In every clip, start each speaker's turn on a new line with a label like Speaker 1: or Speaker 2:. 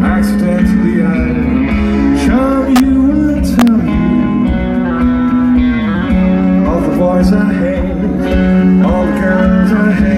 Speaker 1: Accidentally I charm you and tell you All the boys I hate All the girls I hate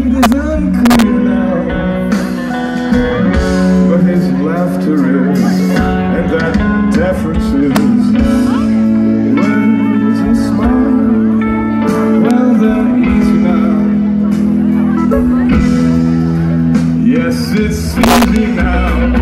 Speaker 1: mind is unclear now But his laughter is And that deference is. Words and smile? Well, they're easy now. Yes, it's easy now.